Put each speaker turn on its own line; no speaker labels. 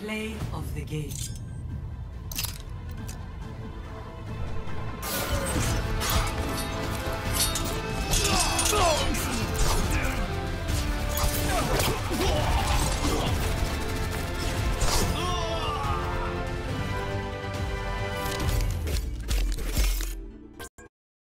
Play of the game.